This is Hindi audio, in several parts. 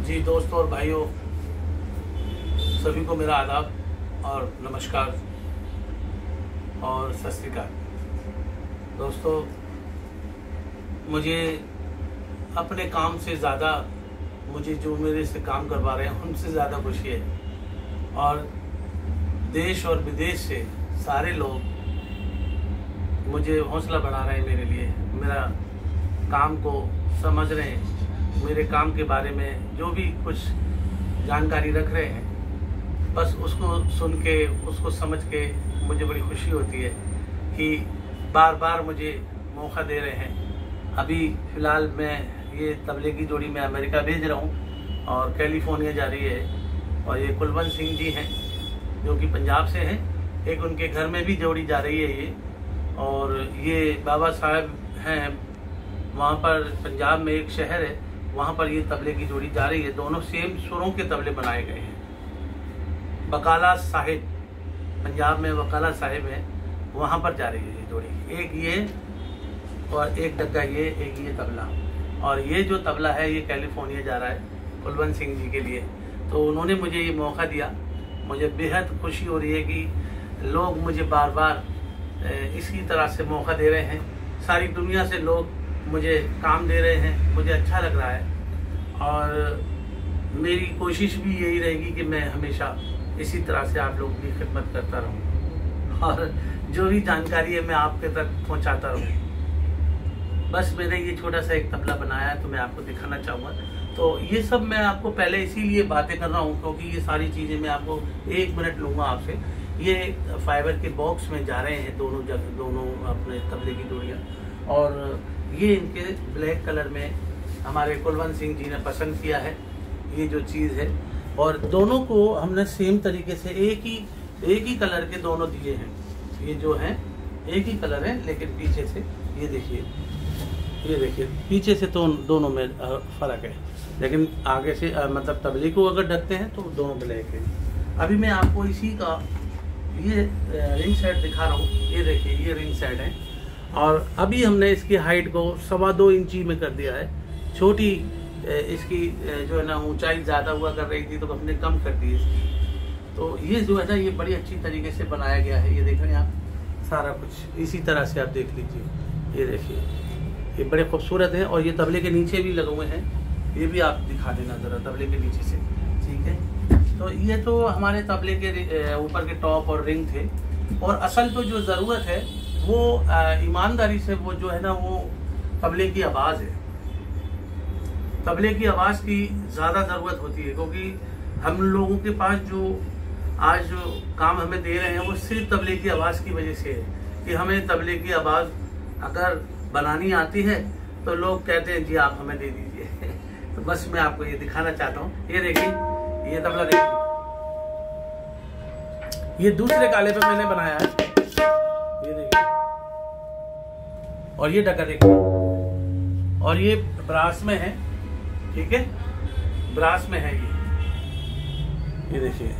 जी, दोस्तों और भाइयों, सभी को मेरा आदाब और नमस्कार और सत श्रीकाल दोस्तों, मुझे अपने काम से ज़्यादा, मुझे जो मेरे से काम करवा रहे हैं, उनसे ज़्यादा खुशी है। और देश और विदेश से सारे लोग मुझे हौसला बढ़ा रहे हैं मेरे लिए। मेरा काम को समझ रहे हैं। मेरे काम के बारे में जो भी कुछ जानकारी रख रहे हैं, बस उसको सुन के, उसको समझ के मुझे बड़ी खुशी होती है कि बार बार मुझे मौका दे रहे हैं। अभी फ़िलहाल मैं ये तबले की जोड़ी मैं अमेरिका भेज रहा हूँ और कैलिफ़ोर्निया जा रही है और ये कुलवंत सिंह जी हैं, जो कि पंजाब से हैं। एक उनके घर में भी जोड़ी जा रही है ये और ये बाबा साहब हैं। वहाँ पर पंजाब में एक शहर है वहाँ पर ये तबले की जोड़ी जा रही है। दोनों सेम सुरों के तबले बनाए गए हैं। बकाला साहिब, पंजाब में वकाला साहिब है, वहाँ पर जा रही है ये जोड़ी। एक ये और एक डग्गा ये, एक ये तबला। और ये जो तबला है, ये कैलिफ़ोर्निया जा रहा है, कुलवंत सिंह जी के लिए। तो उन्होंने मुझे ये मौका दिया। मुझे बेहद खुशी हो रही है कि लोग मुझे बार बार इसी तरह से मौका दे रहे हैं। सारी दुनिया से लोग मुझे काम दे रहे हैं, मुझे अच्छा लग रहा है। और मेरी कोशिश भी यही रहेगी कि मैं हमेशा इसी तरह से आप लोगों की खिदमत करता रहूँ। और जो भी जानकारी है मैं आपके तक पहुंचाता रहूँ। बस मैंने ये छोटा सा एक तबला बनाया है तो मैं आपको दिखाना चाहूँगा। तो ये सब मैं आपको पहले इसीलिए बातें कर रहा हूँ क्योंकि ये सारी चीज़ें मैं आपको एक मिनट लूँगा आपसे। ये फाइबर के बॉक्स में जा रहे हैं दोनों जगह दोनों अपने तबले की डोरियाँ। और ये इनके ब्लैक कलर में हमारे कुलवंत सिंह जी ने पसंद किया है ये जो चीज़ है। और दोनों को हमने सेम तरीके से एक ही एक ही कलर के दोनों दिए हैं। ये जो है एक ही कलर है लेकिन पीछे से ये देखिए ये देखिए पीछे से तो दोनों में फ़र्क है। लेकिन आगे से आ, मतलब तबले को अगर ढकते हैं तो दोनों ब्लैक है। अभी मैं आपको इसी का ये रिंग सेट दिखा रहा हूँ। ये देखिए ये रिंग सेट है। और अभी हमने इसकी हाइट को सवा दो इंची में कर दिया है। छोटी इसकी जो है ना, ऊंचाई ज़्यादा हुआ कर रही थी तो हमने कम कर दी इसकी। तो ये जो है ना, ये बड़ी अच्छी तरीके से बनाया गया है। ये देख रहे हैं आप सारा कुछ इसी तरह से आप देख लीजिए। ये देखिए, ये बड़े खूबसूरत हैं और ये तबले के नीचे भी लगे हुए हैं। ये भी आप दिखा देना ज़रा तबले के नीचे से। ठीक है? तो ये तो हमारे तबले के ऊपर के टॉप और रिंग थे। और असल तो जो ज़रूरत है वो ईमानदारी से वो जो है ना, वो तबले की आवाज़ है। तबले की आवाज़ की ज़्यादा ज़रूरत होती है, क्योंकि हम लोगों के पास जो आज जो काम हमें दे रहे हैं, वो सिर्फ़ तबले की आवाज़ की वजह से है। कि हमें तबले की आवाज़ अगर बनानी आती है तो लोग कहते हैं, जी, आप हमें दे दीजिए। तो बस मैं आपको ये दिखाना चाहता हूँ। ये देखिए, ये तबला देखिए। ये दूसरे काले पे मैंने बनाया है। और ये डका देखिए। और ये ब्रास में है, ठीक है? ब्रास में है ये। ये देखिए।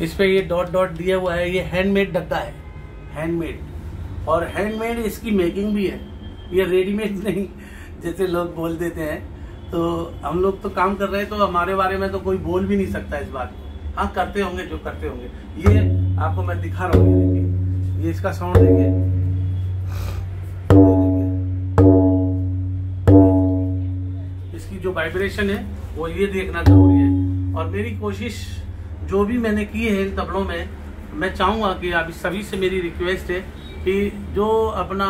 इस पे ये डॉट डॉट दिया हुआ है, ये हैंडमेड डब्बा है, हैंडमेड। और हैंडमेड इसकी मेकिंग भी है, ये रेडीमेड नहीं, जैसे लोग बोल देते हैं। तो हम लोग तो काम कर रहे हैं तो हमारे बारे में तो कोई बोल भी नहीं सकता इस बात हाँ करते होंगे, जो करते होंगे। ये आपको मैं दिखा रहा हूँ, ये इसका साउंड देखिए। जो वाइब्रेशन है, वो ये देखना ज़रूरी है। और मेरी कोशिश, जो भी मैंने की है इन तबलों में, मैं चाहूँगा कि अभी सभी से मेरी रिक्वेस्ट है कि जो अपना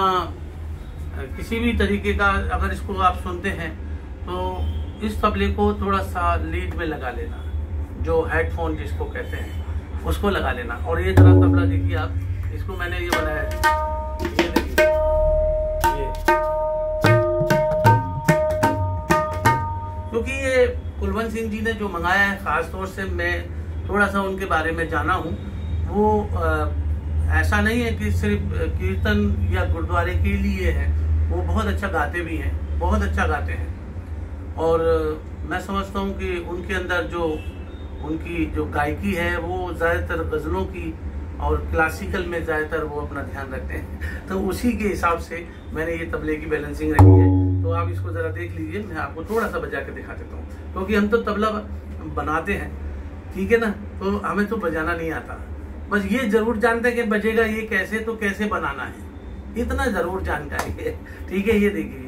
किसी भी तरीके का अगर इसको आप सुनते हैं तो इस तबले को थोड़ा सा लीड में लगा लेना। जो हेडफोन जिसको कहते हैं, उसको लगा लेना। और ये जरा तबला देखिए आप, इसको मैंने ये बनाया ये कुलवंत सिंह जी ने जो मंगाया है खास तौर से मैं थोड़ा सा उनके बारे में जाना हूँ वो आ, ऐसा नहीं है कि सिर्फ़ कीर्तन या गुरुद्वारे के लिए है वो बहुत अच्छा गाते भी हैं बहुत अच्छा गाते हैं। और मैं समझता हूँ कि उनके अंदर जो उनकी जो गायकी है वो ज़्यादातर गज़लों की और क्लासिकल में ज़्यादातर वो अपना ध्यान रखते हैं। तो उसी के हिसाब से मैंने ये तबले की बैलेंसिंग रखी है। तो आप इसको ज़रा देख लीजिए, मैं आपको थोड़ा सा बजा के दिखा देता हूँ। क्योंकि हम तो तबला बनाते हैं, ठीक है ना? तो हमें तो बजाना नहीं आता। बस ये ज़रूर जानते हैं कि बजेगा ये कैसे तो कैसे बनाना है? इतना ज़रूर जानकारी है, ठीक है? ये देखिए।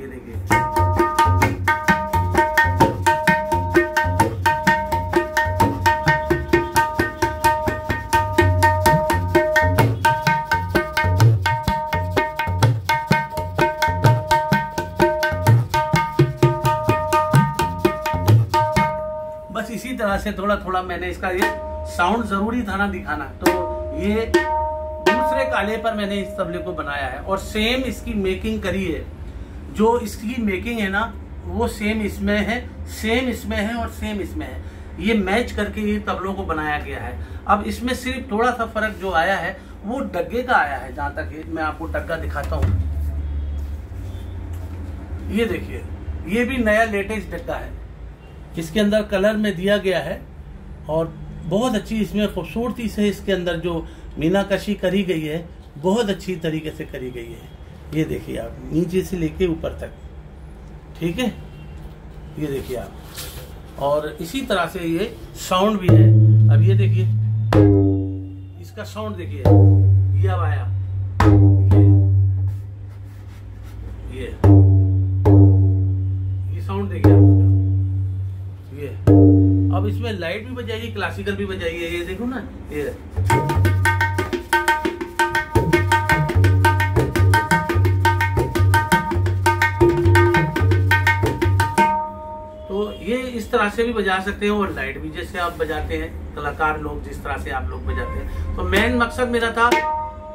तरह से थोड़ा थोड़ा मैंने इसका ये साउंड ज़रूरी था ना दिखाना। तो ये दूसरे काले पर मैंने इस तबले को बनाया है और सेम इसकी मेकिंग करी है। जो इसकी मेकिंग है ना, वो सेम इसमें है सेम इसमें है और सेम इसमें है। ये मैच करके ये तबलों को बनाया गया है। अब इसमें सिर्फ़ थोड़ा सा फ़र्क जो आया है, वो डग्गे का आया है, जहाँ तक मैं आपको डग्गा दिखाता हूँ। ये देखिए, ये भी नया लेटेस्ट डग्गा है। इसके अंदर कलर में दिया गया है और बहुत अच्छी इसमें खूबसूरती से इसके अंदर जो मीनाकशी करी गई है, बहुत अच्छी तरीके से करी गई है। ये देखिए आप, नीचे से लेके ऊपर तक। ठीक है? ये देखिए आप। और इसी तरह से ये साउंड भी है। अब ये देखिए, इसका साउंड देखिए। ये आया। इसमें लाइट भी बजाइए क्लासिकल भी बजाइए ये देखो ना, ये। तो ये इस तरह से भी बजा सकते हैं और लाइट भी, जैसे आप बजाते हैं, कलाकार लोग जिस तरह से आप लोग बजाते हैं। तो मेन मकसद मेरा था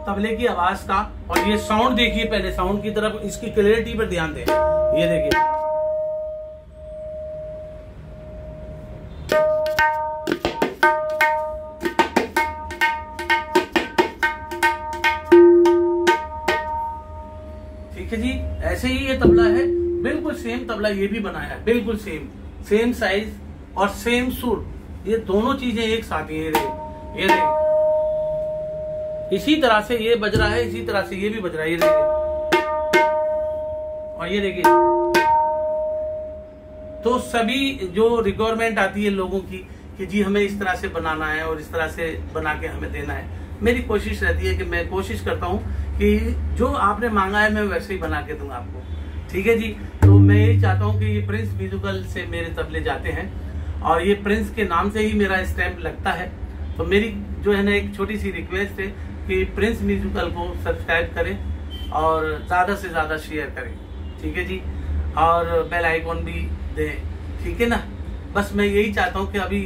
तबले की आवाज़ का, और ये साउंड देखिए पहले साउंड की तरफ़ इसकी क्लियरिटी पर ध्यान दें। ये देखिए। तबला है, बिल्कुल सेम तबला ये भी बनाया है, बिल्कुल सेम सेम साइज़ और सेम सुर। ये दोनों चीज़ें एक साथ, ये रहे ये देख इसी तरह से ये बज रहा है, इसी तरह से ये भी बज रहा है, ये देखिए और ये देखिए। तो सभी जो रिक्वायरमेंट आती है लोगों की, कि जी हमें इस तरह से बनाना है और इस तरह से बना के हमें देना है, मेरी कोशिश रहती है कि मैं कोशिश करता हूँ कि जो आपने मांगा है, मैं वैसे ही बना के दूँगा आपको। ठीक है जी? तो मैं यही चाहता हूँ कि ये प्रिंस म्यूजिकल से मेरे तबले जाते हैं और ये प्रिंस के नाम से ही मेरा स्टैम्प लगता है। तो मेरी जो है ना, एक छोटी सी रिक्वेस्ट है कि प्रिंस म्यूजिकल को सब्सक्राइब करें और ज़्यादा से ज़्यादा शेयर करें। ठीक है जी? और बेल आइकॉन भी दें। ठीक है ना? बस मैं यही चाहता हूँ कि अभी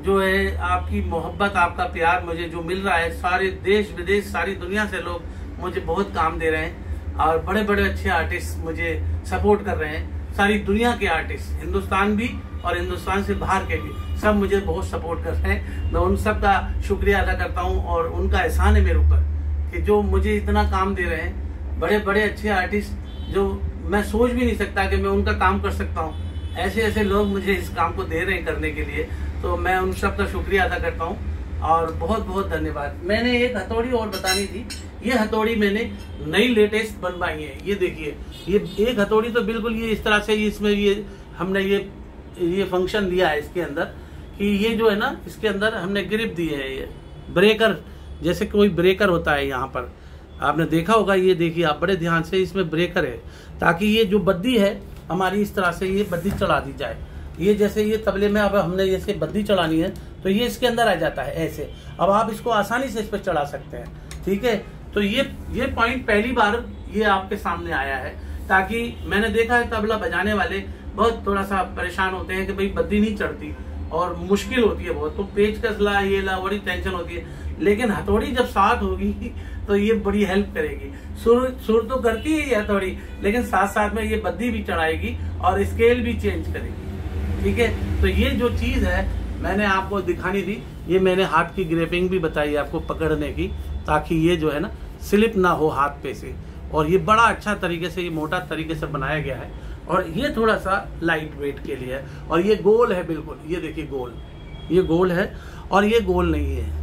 जो है, आपकी मोहब्बत, आपका प्यार मुझे जो मिल रहा है, सारे देश विदेश सारी दुनिया से लोग मुझे बहुत काम दे रहे हैं। और बड़े बड़े अच्छे आर्टिस्ट मुझे सपोर्ट कर रहे हैं। सारी दुनिया के आर्टिस्ट हिंदुस्तान भी और हिंदुस्तान से बाहर के भी, सब मुझे बहुत सपोर्ट कर रहे हैं। मैं उन सब का शुक्रिया अदा करता हूँ और उनका एहसान है मेरे ऊपर कि जो मुझे इतना काम दे रहे हैं। बड़े बड़े अच्छे आर्टिस्ट जो मैं सोच भी नहीं सकता कि मैं उनका काम कर सकता हूँ। ऐसे ऐसे लोग मुझे इस काम को दे रहे हैं करने के लिए। तो मैं उन सब का शुक्रिया अदा करता हूँ। और बहुत बहुत धन्यवाद। मैंने एक हथौड़ी और बतानी थी। ये हथौड़ी मैंने नई लेटेस्ट बनवाई है। ये देखिए, ये एक हथौड़ी तो बिल्कुल ये इस तरह से इसमें ये हमने ये ये फ़ंक्शन दिया है इसके अंदर कि ये जो है ना, इसके अंदर हमने ग्रिप दी है ये। ब्रेकर जैसे कोई ब्रेकर होता है यहाँ पर। आपने देखा होगा, ये देखिए, आप बड़े ध्यान से इसमें ब्रेकर है, ताकि ये जो बद्दी है, हमारी इस तरह से ये बद्दी चढ़ा दी जाए। ये जैसे ये तबले में अब हमने जैसे बद्दी चढ़ानी है तो ये इसके अंदर आ जाता है, ऐसे। अब आप इसको आसानी से इस पर चढ़ा सकते हैं, ठीक है? तो ये ये पॉइंट पहली बार ये आपके सामने आया है, ताकि मैंने देखा है तबला बजाने वाले बहुत थोड़ा सा परेशान होते हैं कि भाई बद्दी नहीं चढ़ती और मुश्किल होती है बहुत। तो पेज कसला ये ला, बड़ी टेंशन होती है। लेकिन हथौड़ी जब साथ होगी तो ये बड़ी हेल्प करेगी। सुर सुर तो करती है ये हथौड़ी, लेकिन साथ साथ में ये बद्दी भी चढ़ाएगी और स्केल भी चेंज करेगी, ठीक है? तो ये जो चीज़ है मैंने आपको दिखानी थी, ये मैंने हाथ की ग्रेपिंग भी बताई आपको पकड़ने की, ताकि ये जो है ना, स्लिप ना हो हाथ पे से। और ये बड़ा अच्छा तरीके से, ये मोटा तरीके से बनाया गया है। और ये थोड़ा सा लाइट वेट के लिए है। और ये गोल है बिल्कुल, ये देखिए गोल। ये गोल है और ये गोल नहीं है।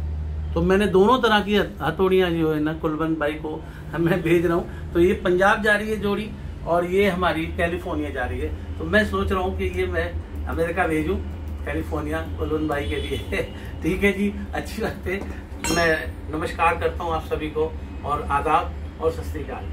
तो मैंने दोनों तरह की हथौड़ियाँ जो है ना, कुलबंद भाई को मैं भेज रहा हूँ। तो ये पंजाब जा रही है जोड़ी और ये हमारी कैलिफ़ोर्निया जा रही है। तो मैं सोच रहा हूँ कि ये मैं अमेरिका भेजूँ। कैलिफ़ोर्निया बलून भाई के लिए। ठीक है जी, अच्छी लगते मैं नमस्कार करता हूँ आप सभी को, और आदाब और सत श्रीकाल